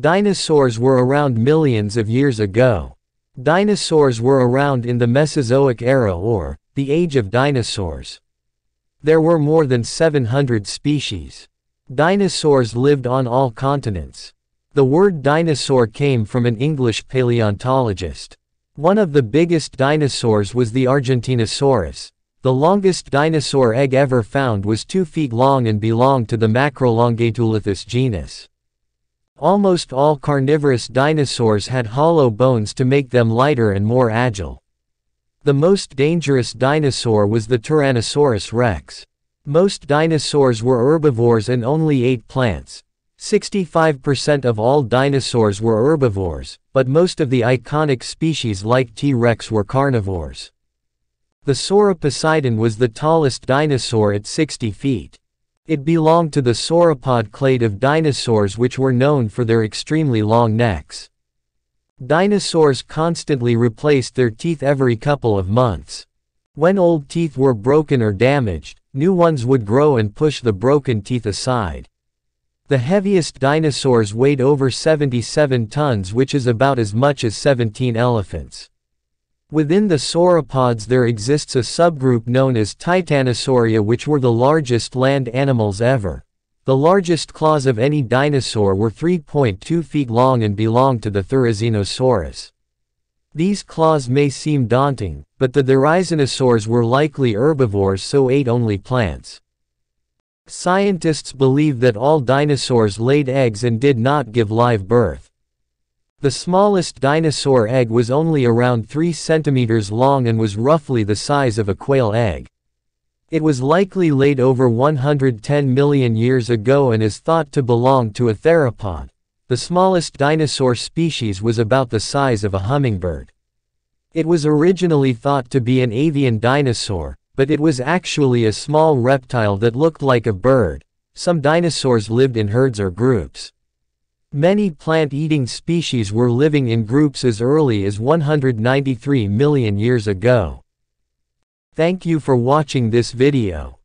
Dinosaurs were around millions of years ago. Dinosaurs were around in the Mesozoic era or, the Age of Dinosaurs. There were more than 700 species. Dinosaurs lived on all continents. The word dinosaur came from an English paleontologist. One of the biggest dinosaurs was the Argentinosaurus. The longest dinosaur egg ever found was 2 feet long and belonged to the Macroelongatoolithus genus. Almost all carnivorous dinosaurs had hollow bones to make them lighter and more agile. The most dangerous dinosaur was the Tyrannosaurus rex. Most dinosaurs were herbivores and only ate plants. 65% of all dinosaurs were herbivores, but most of the iconic species like T-Rex were carnivores. The Sauroposeidon was the tallest dinosaur at 60 feet. It belonged to the sauropod clade of dinosaurs which were known for their extremely long necks. Dinosaurs constantly replaced their teeth every couple of months. When old teeth were broken or damaged, new ones would grow and push the broken teeth aside. The heaviest dinosaurs weighed over 77 tons which is about as much as 17 elephants. Within the sauropods there exists a subgroup known as Titanosauria which were the largest land animals ever. The largest claws of any dinosaur were 3.2 feet long and belonged to the Therizinosaurus. These claws may seem daunting, but the Therizinosaurs were likely herbivores so ate only plants. Scientists believe that all dinosaurs laid eggs and did not give live birth. The smallest dinosaur egg was only around 3 centimeters long and was roughly the size of a quail egg. It was likely laid over 110 million years ago and is thought to belong to a theropod. The smallest dinosaur species was about the size of a hummingbird. It was originally thought to be an avian dinosaur, but it was actually a small reptile that looked like a bird. Some dinosaurs lived in herds or groups. Many plant-eating species were living in groups as early as 193 million years ago. Thank you for watching this video.